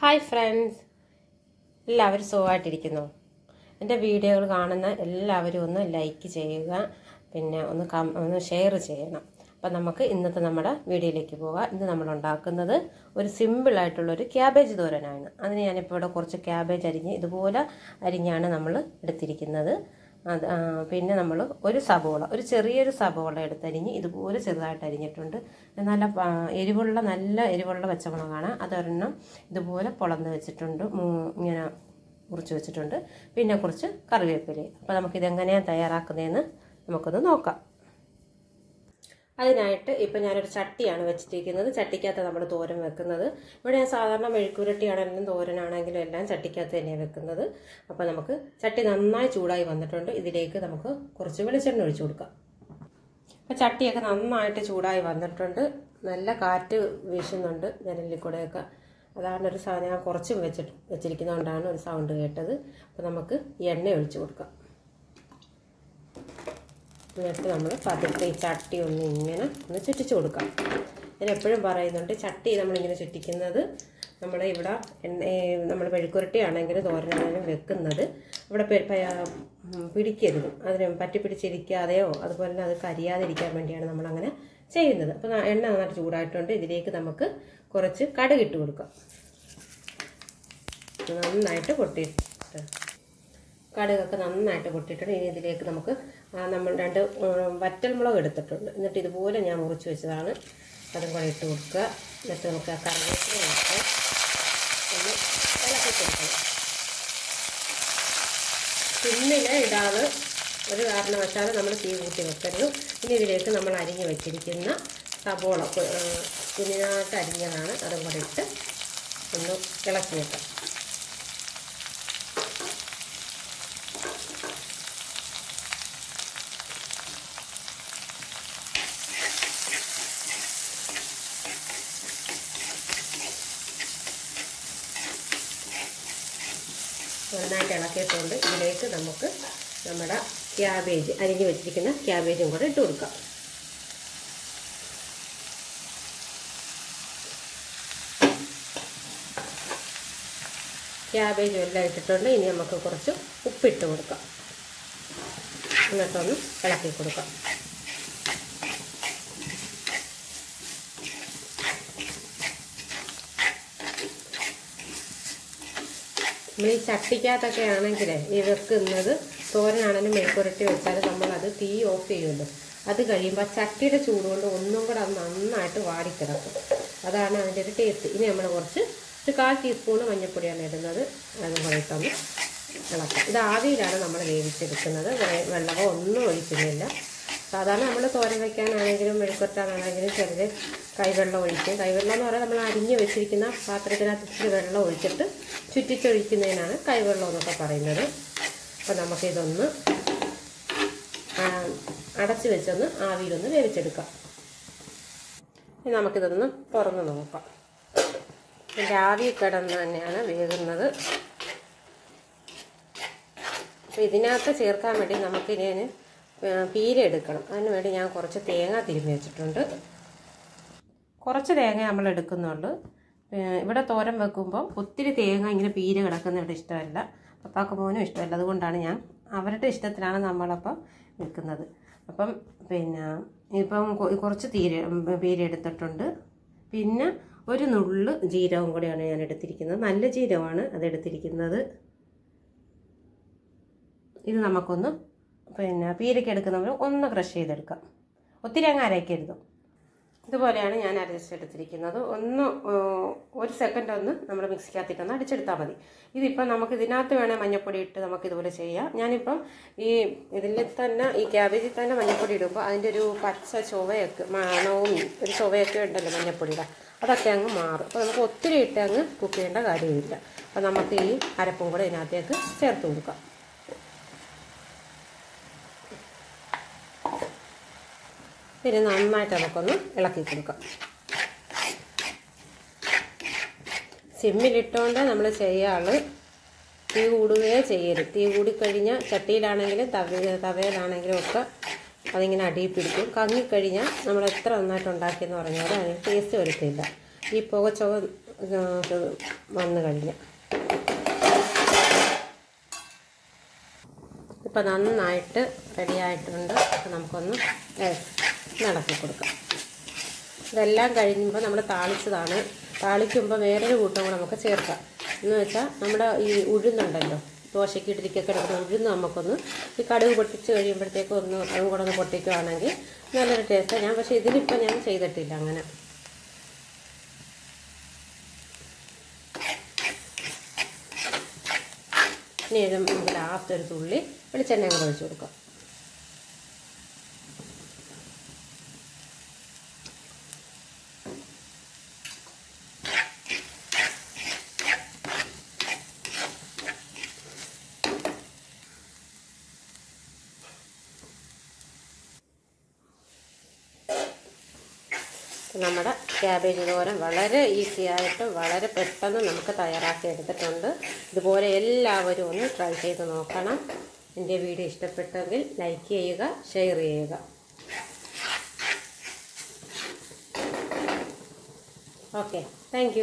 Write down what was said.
Hi friends എല്ലാവരും സുഖമായിട്ടിരിക്കുന്നു. എന്റെ വീഡിയോകൾ കാണുന്ന എല്ലാവരും ഒന്ന് ലൈക്ക് ചെയ്യുക. പിന്നെ ഒന്ന് ഒന്ന് ഷെയർ ചെയ്യണം. അപ്പം നമുക്ക് ഇന്നത്തെ നമ്മുടെ വീഡിയോയിലേക്ക് പോകാം. ഇന്ന് നമ്മൾ ഉണ്ടാക്കുന്നത് ഒരു സിമ്പിളായിട്ടുള്ളൊരു ക്യാബേജ് തോരനാണ്. അതിന് ഞാനിപ്പോൾ ഇവിടെ കുറച്ച് ക്യാബേജ് അരിഞ്ഞ് ഇതുപോലെ അരിഞ്ഞാണ് നമ്മൾ എടുത്തിരിക്കുന്നത്. അത് പിന്നെ നമ്മൾ ഒരു സബോള ഒരു ചെറിയൊരു സബോള എടുത്തരിഞ്ഞ് ഇതുപോലെ ചെറുതായിട്ട് അരിഞ്ഞിട്ടുണ്ട്. നല്ല എരിവുള്ള നല്ല എരിവുള്ള പച്ചമുളകാണ്. അതൊരെണ്ണം ഇതുപോലെ പൊളന്ന് വെച്ചിട്ടുണ്ട്. ഇങ്ങനെ മുറിച്ച് വെച്ചിട്ടുണ്ട്. പിന്നെ കുറച്ച് കറിവേപ്പില അപ്പോൾ നമുക്കിതെങ്ങനെയാണ് തയ്യാറാക്കുന്നതെന്ന് നമുക്കൊന്ന് നോക്കാം. അതിനായിട്ട് ഇപ്പം ഞാനൊരു ചട്ടിയാണ് വെച്ചിരിക്കുന്നത്. ചട്ടിക്കകത്ത് നമ്മൾ തോരൻ വെക്കുന്നത്. ഇവിടെ ഞാൻ സാധാരണ മെഴുക്കുരട്ടിയാണെങ്കിലും തോരനാണെങ്കിലും എല്ലാം ചട്ടിക്കകത്ത് തന്നെയാണ് വെക്കുന്നത്. അപ്പോൾ നമുക്ക് ചട്ടി നന്നായി ചൂടായി വന്നിട്ടുണ്ട്. ഇതിലേക്ക് നമുക്ക് കുറച്ച് വെളിച്ചെണ്ണ ഒഴിച്ചു കൊടുക്കാം. അപ്പോൾ ചട്ടിയൊക്കെ നന്നായിട്ട് ചൂടായി വന്നിട്ടുണ്ട്. നല്ല കാറ്റ് വീശുന്നുണ്ട് ജനലിൽ കൂടെയൊക്കെ അതാണ് ഒരു സാധനം. ഞാൻ കുറച്ചും വെച്ചിട്ട് വെച്ചിരിക്കുന്നതുകൊണ്ടാണ് ഒരു സൗണ്ട് കേട്ടത്. അപ്പോൾ നമുക്ക് എണ്ണ ഒഴിച്ചു കൊടുക്കാം. എന്നിട്ട് നമ്മൾ പതുക്കെ ഈ ചട്ടി ഒന്ന് ഇങ്ങനെ ഒന്ന് ചുറ്റിച്ചു കൊടുക്കാം. ഞാൻ എപ്പോഴും പറയുന്നുണ്ട് ചട്ടി നമ്മളിങ്ങനെ ചുറ്റിക്കുന്നത് നമ്മൾ ഇവിടെ നമ്മൾ മെഴുക്കുരട്ടി ആണെങ്കിലും തോരനാണെങ്കിലും വെക്കുന്നത് ഇവിടെ പിടിക്കരുത്. അതിന് പറ്റി പിടിച്ചിരിക്കാതെയോ അതുപോലെ തന്നെ അത് കരിയാതിരിക്കാൻ വേണ്ടിയാണ് നമ്മളങ്ങനെ ചെയ്യുന്നത്. അപ്പോൾ എണ്ണ നന്നായിട്ട് ചൂടായിട്ടുണ്ട്. ഇതിലേക്ക് നമുക്ക് കുറച്ച് കടുകിട്ട് കൊടുക്കാം. നന്നായിട്ട് പൊട്ടിയിട്ട് കടുകൊക്കെ നന്നായിട്ട് പൊട്ടിയിട്ടുണ്ട് ഇനി ഇതിലേക്ക് നമുക്ക് നമ്മൾ രണ്ട് വറ്റൽ വറ്റൽമുളക് എടുത്തിട്ടുണ്ട്. എന്നിട്ട് ഇതുപോലെ ഞാൻ മുറിച്ച് വെച്ചതാണ്. അതും കൂടെ ഇട്ട് കൊടുക്കുക. എന്നിട്ട് നമുക്ക് ആ കറിവേപ്പില ഇട്ട് ഒന്ന് ഇളക്കി കൊടുക്കണം. ഇടാതെ ഒരു കാരണവശാലും നമ്മൾ തീ കൂട്ടി വെക്കരുത്. ഇനി ഇതിലേക്ക് നമ്മൾ അരിഞ്ഞ് വെച്ചിരിക്കുന്ന സബോള കുഞ്ഞിനായിട്ട് അരിഞ്ഞതാണ്. അതും കൂടെ ഇട്ട് ഒന്ന് ഇളക്കി വെക്കാം. നന്നായിട്ട് ഇളക്കിയിട്ടുണ്ട്. ഇതിലേക്ക് നമുക്ക് നമ്മുടെ ക്യാബേജ് അരിഞ്ഞ് വെച്ചിരിക്കുന്ന ക്യാബേജും കൂടെ ഇട്ട് കൊടുക്കാം. ക്യാബേജും എല്ലാം ഇട്ടിട്ടുണ്ട്. ഇനി നമുക്ക് കുറച്ച് ഉപ്പിട്ട് കൊടുക്കാം. എന്നിട്ടൊന്ന് ഇളക്കി കൊടുക്കാം. നമ്മൾ ഈ ചട്ടിക്കകത്തൊക്കെ ആണെങ്കിൽ ഈ വെക്കുന്നത് തോരനാണെങ്കിലും മെഴുക്കുരട്ടി വെച്ചാൽ നമ്മൾ അത് തീ ഓഫ് ചെയ്യുമല്ലോ. അത് കഴിയുമ്പോൾ ആ ചട്ടിയുടെ ചൂട് കൊണ്ട് ഒന്നും കൂടെ അത് നന്നായിട്ട് വാടിക്കിടക്കും. അതാണ് അതിന്റെ ഒരു ടേസ്റ്റ്. ഇനി നമ്മൾ കുറച്ച് ഒരു കാൽ ടീസ്പൂൺ മഞ്ഞൾപ്പൊടിയാണ് ഇടുന്നത്. അതും കൂടെ ഇട്ടൊന്ന് ഇളക്കാം. ഇത് ആവിയിലാണ് നമ്മൾ വേവിച്ചെടുക്കുന്നത്. വെള്ളമോ ഒന്നും ഒഴിക്കുന്നില്ല. സാധാരണ നമ്മൾ തോരൻ വയ്ക്കാനാണെങ്കിലും മെഴുക്കുരട്ടാനാണെങ്കിലും ചെറിയ കൈവെള്ളം ഒഴിക്കും. കൈവെള്ളം എന്ന് പറയാൻ നമ്മൾ അരിഞ്ഞ് വെച്ചിരിക്കുന്ന പാത്രത്തിനകത്ത് ഇച്ചിരി വെള്ളം ഒഴിച്ചിട്ട് ചുറ്റിച്ചൊഴിക്കുന്നതിനാണ് കൈവെള്ളം എന്നൊക്കെ പറയുന്നത്. അപ്പോൾ നമുക്കിതൊന്ന് അടച്ച് വെച്ചൊന്ന് ആവിയിലൊന്ന് വേവിച്ചെടുക്കാം. ഇനി നമുക്കിതൊന്ന് തുറന്ന് നോക്കാം. ഇതിന്റെ ആവി കിടന്ന് തന്നെയാണ് വേകുന്നത്. അപ്പോൾ ഇതിനകത്ത് ചേർക്കാൻ വേണ്ടി നമുക്കിനി അതിന് പീര എടുക്കണം. അതിന് വേണ്ടി ഞാൻ കുറച്ച് തേങ്ങ തിരുമ്മി വെച്ചിട്ടുണ്ട്. കുറച്ച് തേങ്ങ നമ്മൾ എടുക്കുന്നുണ്ട്. ഇവിടെ തോരം വെക്കുമ്പോൾ ഒത്തിരി തേങ്ങ ഇങ്ങനെ പീര് കിടക്കുന്ന ഇവിടെ ഇഷ്ടമല്ല. പപ്പാക്ക് മോനും ഇഷ്ടമല്ല. അതുകൊണ്ടാണ് ഞാൻ അവരുടെ ഇഷ്ടത്തിലാണ് നമ്മളപ്പം വെക്കുന്നത്. അപ്പം പിന്നെ ഇപ്പം കുറച്ച് തീര പീര എടുത്തിട്ടുണ്ട്. പിന്നെ ഒരു നുള്ള് ജീരകം കൂടിയാണ് ഞാൻ എടുത്തിരിക്കുന്നത്. നല്ല ജീരകമാണ് അത് എടുത്തിരിക്കുന്നത്. ഇത് നമുക്കൊന്ന് പിന്നെ പീരയ്ക്ക് എടുക്കുന്നവർ ഒന്ന് ക്രഷ് ചെയ്തെടുക്കാം ഒത്തിരി അങ്ങ് അരയ്ക്കരുത്. ഇതുപോലെയാണ് ഞാൻ അരച്ചെടുത്തിരിക്കുന്നത് ഒന്ന് ഒരു സെക്കൻഡ് ഒന്ന് നമ്മൾ മിക്സിക്കകത്തിട്ടൊന്ന് അടിച്ചെടുത്താൽ മതി. ഇതിപ്പം നമുക്ക് ഇതിനകത്ത് വേണേൽ മഞ്ഞപ്പൊടി ഇട്ട് നമുക്ക് ഇതുപോലെ ചെയ്യാം. ഞാനിപ്പം ഈ ഇതിൽ തന്നെ ഈ ക്യാബേജിൽ തന്നെ മഞ്ഞപ്പൊടി ഇടുമ്പോൾ അതിന്റെ ഒരു പച്ച ചുവയൊക്കെ മണവും ഒരു ചുവയൊക്കെ ഉണ്ടല്ലോ മഞ്ഞപ്പൊടിയുടെ. അതൊക്കെ അങ്ങ് മാറും. അപ്പോൾ നമുക്ക് ഒത്തിരി ഇട്ട് അങ്ങ് കുക്ക് ചെയ്യേണ്ട കാര്യമില്ല. അപ്പോൾ നമുക്ക് ഈ അരപ്പും കൂടെ ഇതിനകത്തേക്ക് ചേർത്ത് കൊടുക്കാം. പിന്നെ നന്നായിട്ട് നമുക്കൊന്ന് ഇളക്കി കൊടുക്കാം. സിമ്മിലിട്ടുകൊണ്ട് നമ്മൾ ചെയ്യാൾ തീ കൂടുകയോ ചെയ്യരുത്. തീ കൂടിക്കഴിഞ്ഞാൽ ചട്ടിയിലാണെങ്കിലും തവ തവയിലാണെങ്കിലും ഒക്കെ അതിങ്ങനെ അടിയിൽ പിടിക്കും. കങ്ങിക്കഴിഞ്ഞാൽ നമ്മൾ എത്ര നന്നായിട്ട് ഉണ്ടാക്കിയെന്ന് പറഞ്ഞാലും അതിന് ടേസ്റ്റ് വരത്തില്ല. ഈ പുക ചുവ വന്നു കഴിഞ്ഞ. ഇപ്പം നന്നായിട്ട് റെഡിയായിട്ടുണ്ട്. അപ്പം നമുക്കൊന്ന് നടക്കി കൊടുക്കാം. ഇതെല്ലാം കഴിയുമ്പോൾ നമ്മൾ താളിച്ചതാണ്. താളിക്കുമ്പോൾ വേറൊരു കൂട്ടം കൂടെ നമുക്ക് ചേർക്കാം. എന്ന് വെച്ചാൽ നമ്മുടെ ഈ ഉഴുന്നുണ്ടല്ലോ ദോശയ്ക്ക് ഇടിക്കൊക്കെ എടുക്കുന്ന ഉഴുന്ന് നമുക്കൊന്ന് ഈ കടുക് പൊട്ടിച്ച് കഴിയുമ്പോഴത്തേക്കും ഒന്ന് അതും കൂടെ ഒന്ന് പൊട്ടിക്കുകയാണെങ്കിൽ നല്ലൊരു ടേസ്റ്റാണ് ഞാൻ പക്ഷേ ഇതിലിപ്പോൾ ഞാൻ ചെയ്തിട്ടില്ല അങ്ങനെ. ഇനി ലാസ്റ്റ് ഒരു തുള്ളി വെളിച്ചെണ്ണ കൂടെ ഒഴിച്ച് കൊടുക്കാം. നമ്മുടെ ക്യാബേജ് തോരൻ വളരെ ഈസി ആയിട്ട് വളരെ പെട്ടെന്ന് നമുക്ക് തയ്യാറാക്കി എടുത്തിട്ടുണ്ട്. ഇതുപോലെ എല്ലാവരും ഒന്ന് ട്രൈ ചെയ്ത് നോക്കണം. എന്റെ വീഡിയോ ഇഷ്ടപ്പെട്ടെങ്കിൽ ലൈക്ക് ചെയ്യുക ഷെയർ ചെയ്യുക. Okay thank